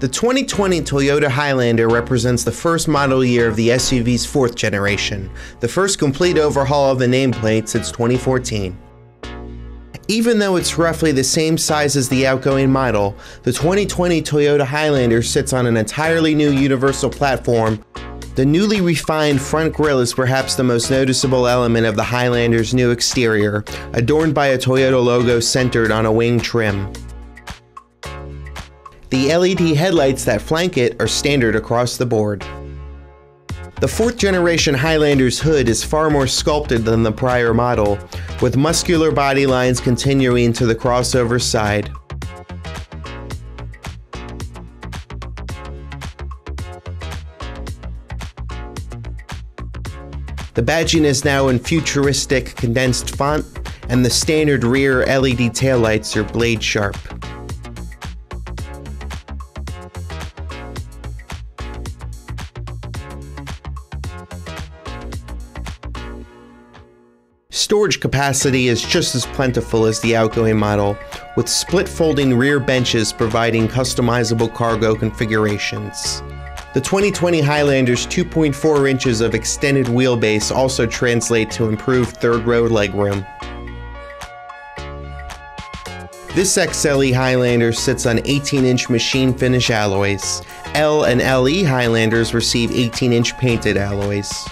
The 2020 Toyota Highlander represents the first model year of the SUV's fourth generation, the first complete overhaul of the nameplate since 2014. Even though it's roughly the same size as the outgoing model, the 2020 Toyota Highlander sits on an entirely new universal platform. The newly refined front grille is perhaps the most noticeable element of the Highlander's new exterior, adorned by a Toyota logo centered on a wing trim. The LED headlights that flank it are standard across the board. The fourth generation Highlander's hood is far more sculpted than the prior model, with muscular body lines continuing to the crossover side. The badging is now in futuristic condensed font, and the standard rear LED taillights are blade sharp. Storage capacity is just as plentiful as the outgoing model, with split folding rear benches providing customizable cargo configurations. The 2020 Highlander's 2.4 inches of extended wheelbase also translate to improved third row legroom. This XLE Highlander sits on 18 inch machine finish alloys. L and LE Highlanders receive 18 inch painted alloys.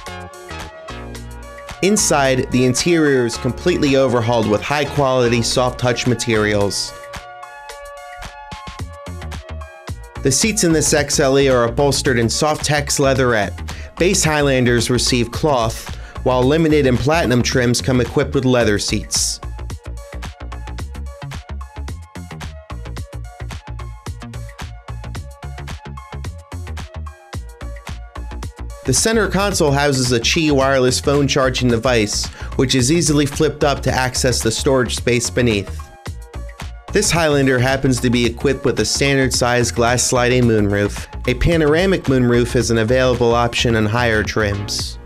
Inside, the interior is completely overhauled with high quality soft touch materials. The seats in this XLE are upholstered in Softex leatherette. Base Highlanders receive cloth, while limited and platinum trims come equipped with leather seats. The center console houses a Qi wireless phone charging device, which is easily flipped up to access the storage space beneath. This Highlander happens to be equipped with a standard size glass sliding moonroof. A panoramic moonroof is an available option on higher trims.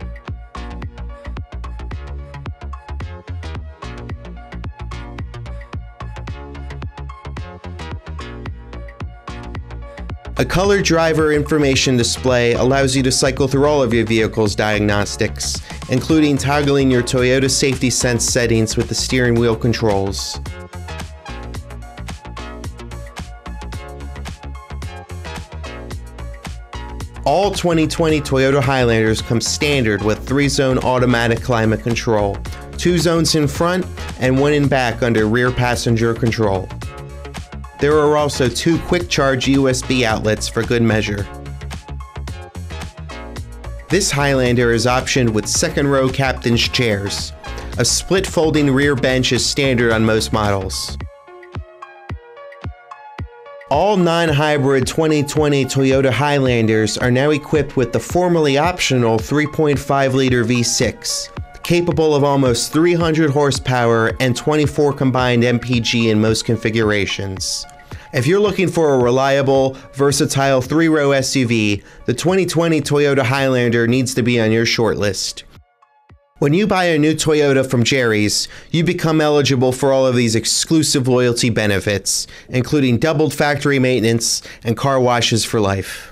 A color driver information display allows you to cycle through all of your vehicle's diagnostics, including toggling your Toyota Safety Sense settings with the steering wheel controls. All 2020 Toyota Highlanders come standard with 3-zone automatic climate control, 2 zones in front and 1 in back under rear passenger control. There are also two quick charge USB outlets for good measure. This Highlander is optioned with second row captain's chairs. A split folding rear bench is standard on most models. All non-hybrid 2020 Toyota Highlanders are now equipped with the formerly optional 3.5-liter V6, capable of almost 300 horsepower and 24 combined MPG in most configurations. If you're looking for a reliable, versatile three row SUV, the 2020 Toyota Highlander needs to be on your shortlist. When you buy a new Toyota from Jerry's, you become eligible for all of these exclusive loyalty benefits, including doubled factory maintenance and car washes for life.